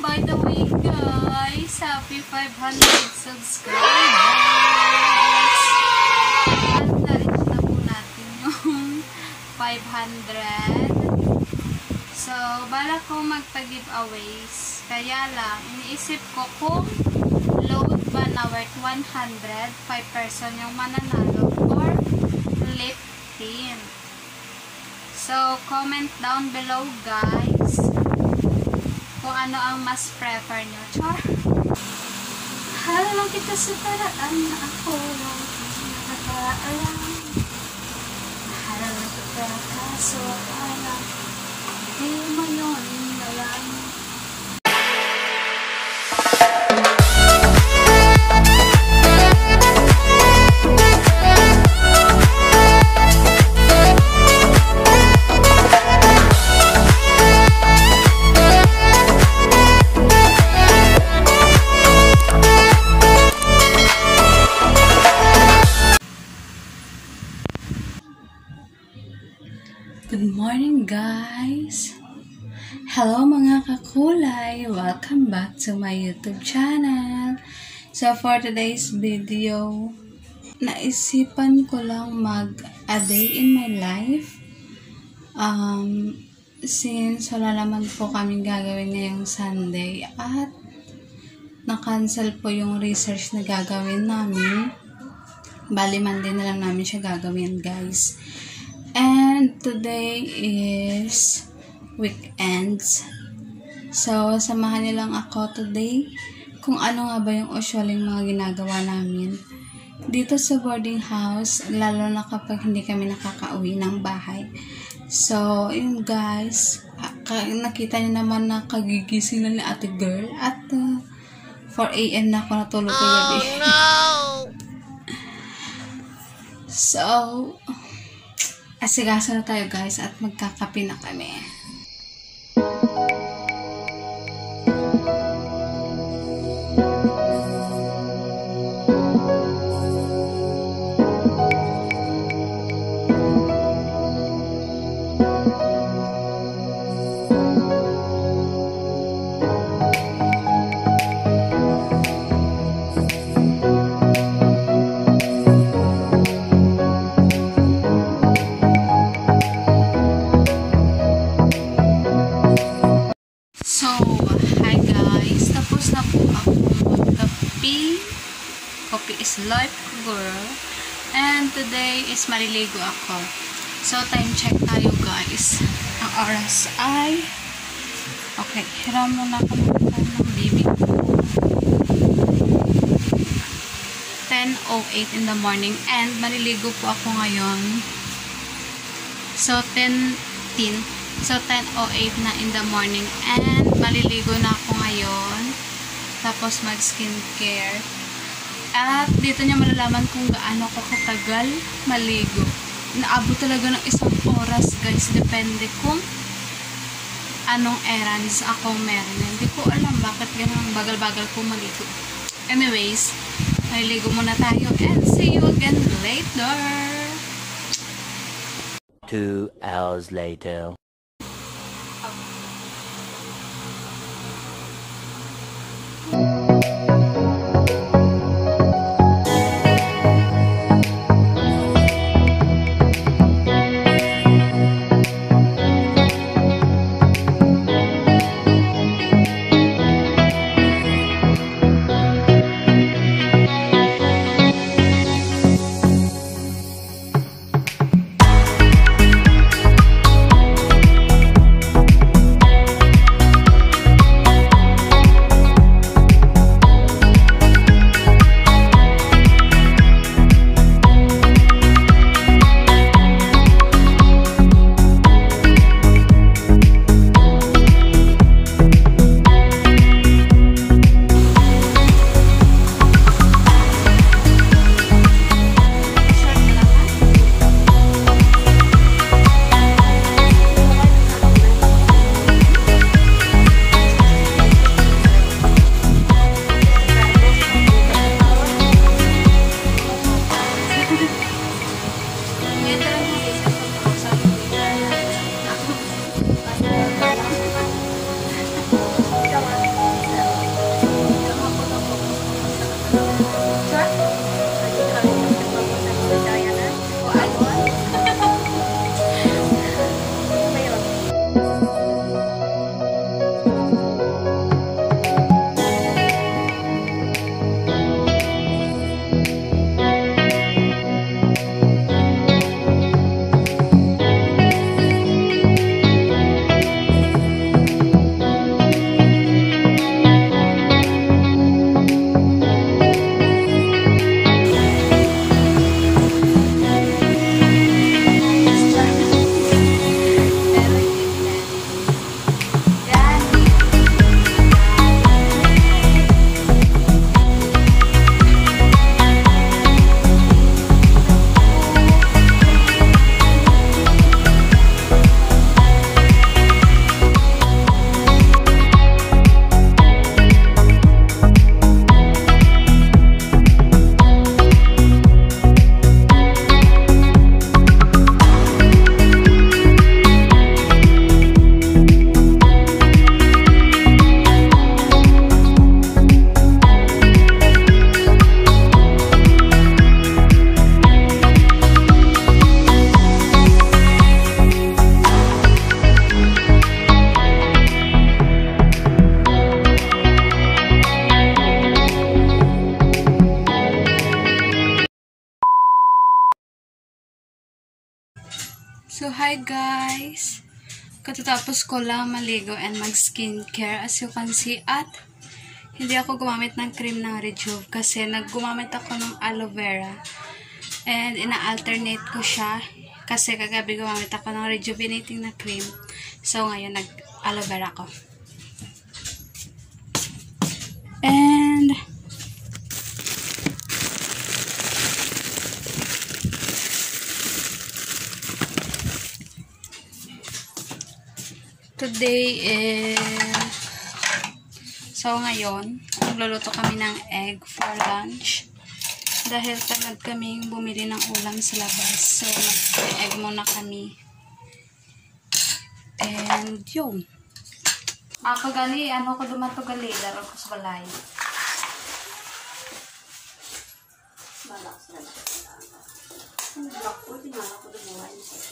By the way, guys, happy 500 subscribers! At na-reach na po natin yung 500. So, bala ko magpa-giveaways. Kaya lang, iniisip ko kung load ba na worth 100, 5 person yung mananalo or lip tint. So, comment down below, guys, kung ano ang mas prefer nyo. Char! Hala lang kita sa paraan na ako lang nakakaalam. Hala lang kita kaso alam. Di mo yun alam. Good morning, guys! Hello mga kakulay! Welcome back to my YouTube channel! So, for today's video, naisipan ko lang mag a day in my life. Um, since wala naman po kami gagawin ngayong Sunday at na-cancel po yung research na gagawin namin. Bali, Monday na lang namin siya gagawin, guys. And today is weekends. So, samahan niyo lang ako today kung ano nga ba yung usually mga ginagawa namin. Dito sa boarding house, lalo na kapag hindi kami nakakauwi ng bahay. So, yun guys, ka- nakita niyo naman na kagigising na ni ate girl at uh, 4 a.m. na ako natulog kagabi. so, Asigaso na tayo guys at magkakape na kami. Coffee is life, girl. And today is maliligo ako. So, time check tayo guys. Ang oras ay Okay, hiram muna ako ng baby ko. 10.08 in the morning and maliligo po ako ngayon. So, 10, 10 So, 10.08 na in the morning. And, maliligo na ako ngayon. Tapos, mag-skincare. At, dito niya malalaman kung gaano ako katagal maligo. Naabot talaga ng isang oras, guys. Depende kung anong errands ako meron. Hindi ko alam bakit ganun bagal-bagal ko maligo. Anyways, maliligo muna tayo. And, see you again later. Two hours later. Nhân So, hi guys! Katatapos ko lang maligo and mag-skincare as you can see at hindi ako gumamit ng cream ng Rejuve kasi naggumamit ako ng aloe vera. And ina-alternate ko siya kasi kagabi gumamit ako ng rejuvenating na cream. So ngayon nag-aloe vera ko and Today is... So, ngayon, magluluto kami ng egg for lunch. Dahil tamad kaming bumili ng ulam sa labas. So, mag-egg muna kami. And, yun. Ako gali, ano ko dumato gali, laro ko sa balay. Balak sa balak. Balak ko, di nga ako dumuhay sa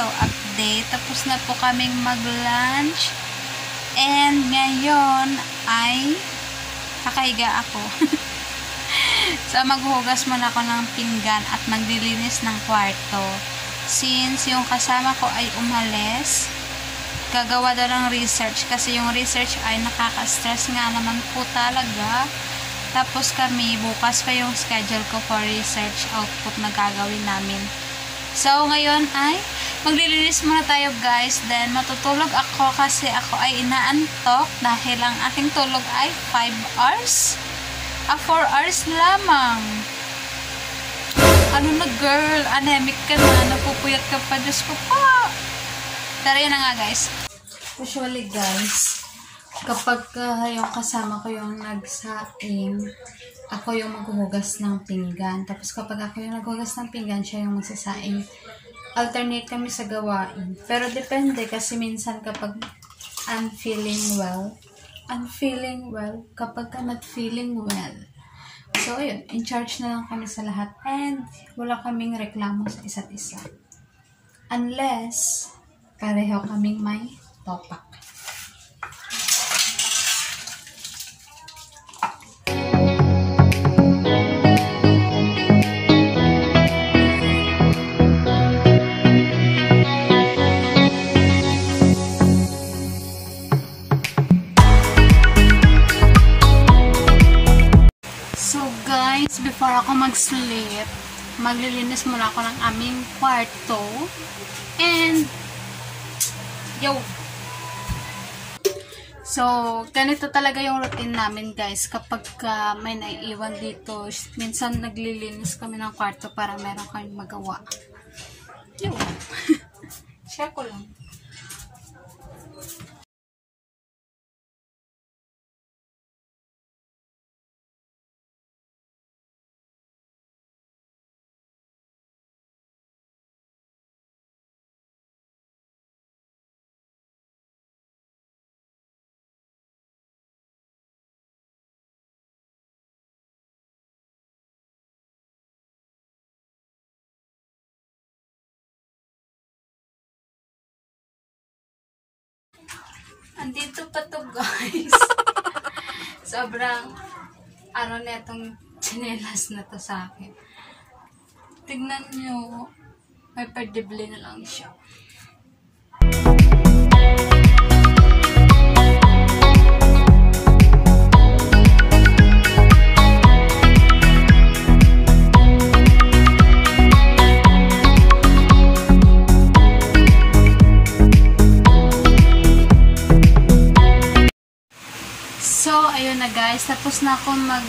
So, update. Tapos na po kaming mag-lunch. And ngayon ay kakahiga ako. so, maghuhugas muna ako ng pinggan at maglilinis ng kwarto. Since yung kasama ko ay umalis, gagawa daw ng research kasi yung research ay nakaka-stress nga naman po talaga. Tapos kami, bukas pa yung schedule ko for research output na gagawin namin. So, ngayon ay maglilinis muna tayo guys. Then, matutulog ako kasi ako ay inaantok dahil ang aking tulog ay 5 hours. Ah, 4 hours lamang. Ano na girl? Anemic ka na. Napupuyat ka pa. Diyos ko pa. Pero yun na nga guys. Usually guys, kapag uh, yung kasama ko yung nagsaing, ako yung maghuhugas ng pinggan. Tapos kapag ako yung naghuhugas ng pinggan, siya yung magsasaing. Alternate kami sa gawain. Pero depende kasi minsan kapag I'm feeling well, I'm feeling well kapag ka not feeling well. So, ayun, in charge na lang kami sa lahat and wala kaming reklamo sa isa't isa. Unless, pareho kaming may topak. Before ako mag-sleep, maglilinis muna ako ng aming kwarto. And, yo! So, ganito talaga yung routine namin guys. Kapag uh, may naiiwan dito, minsan naglilinis kami ng kwarto para meron kayong magawa. Yo! Share ko lang. Andito pa to guys. Sobrang ano na itong chinelas na to sa akin. Tignan nyo. May perdible na lang siya. Guys. Tapos na ako mag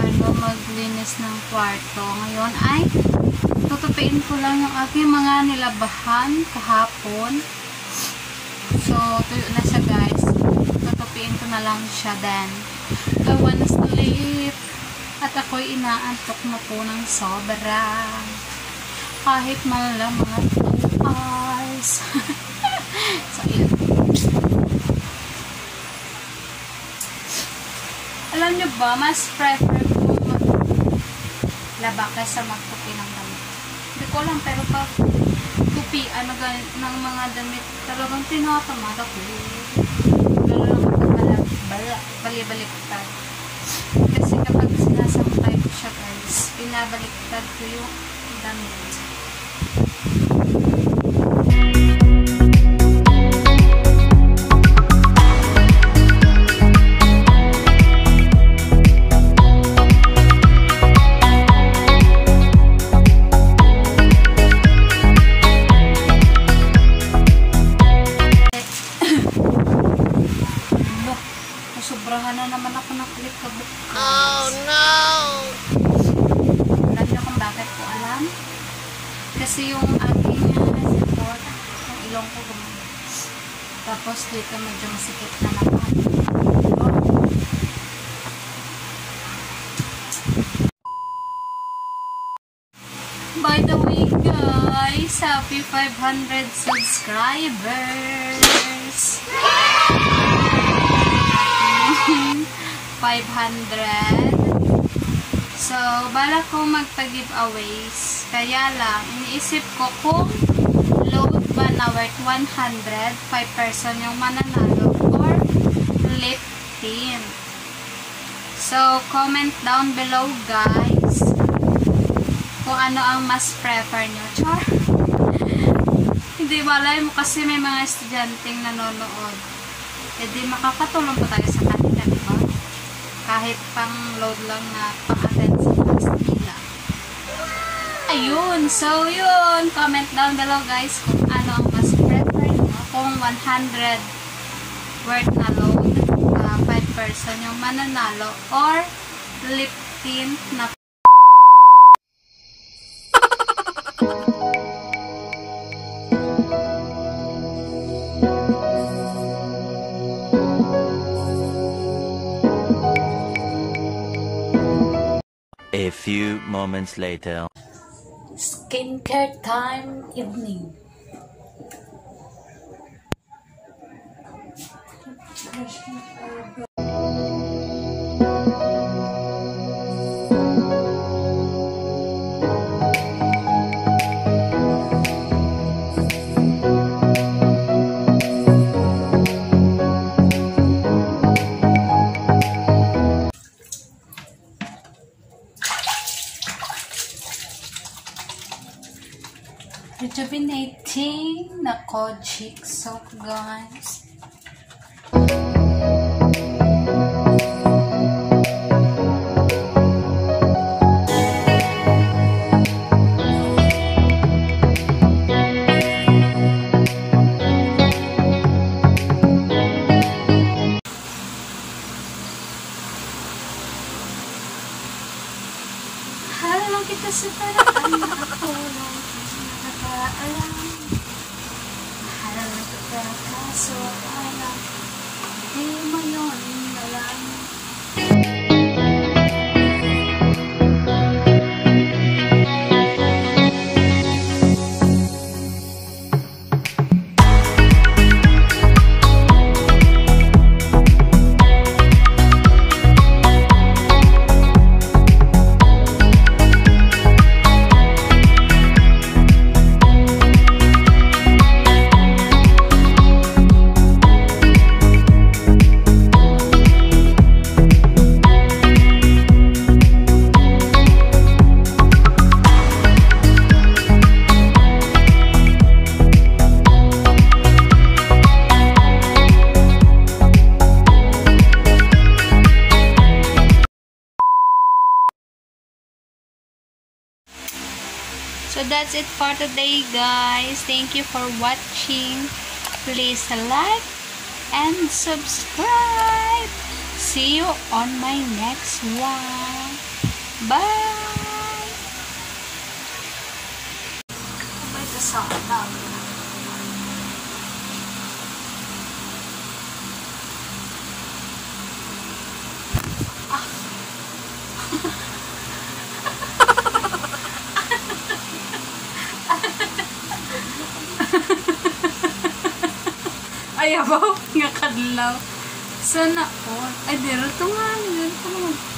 ano, maglinis ng kwarto. Ngayon ay tutupiin ko lang yung aking mga nilabahan kahapon. So, tuyo na siya guys. Tutupiin ko na lang siya then. I wanna sleep. At ako'y inaantok na po ng sobra. Kahit man lang mga 2 hours. so, ayun. Alam nyo ba, mas prefer ko maglaba kaysa magtupi ng damit. Hindi ko alam, pero pag tupi, ano ganit, ng mga damit, talagang tinatamad ako. Lalo lang ako balibaliktad. Kasi kapag sinasampay ko siya guys, pinabaliktad ko yung damit. Tapos dito medyo masikip na naman. By the way, guys, happy 500 subscribers! 500. So, bala ko magpa-giveaways. Kaya lang, iniisip ko kung na worth 100, 5 person yung mananalo or lip tint. So, comment down below guys kung ano ang mas prefer nyo. Char! Hindi malay mo kasi may mga estudyanteng nanonood. E di makakatulong pa tayo sa kanila, di ba? Kahit pang load lang na pang-attend sa class nila. Ayun! So, yun! Comment down below guys kung ano ang. Kung 100 worth na load, uh, 5 person yung mananalo, or lip tint na A few moments later. skincare time evening. Rejuvenating na Kojic soap, guys. It for today guys. Thank you for watching. Please like and subscribe. See you on my next one. Bye! Ayaw nga kadlaw. Sana all. Ay, dito nga. Dito nga.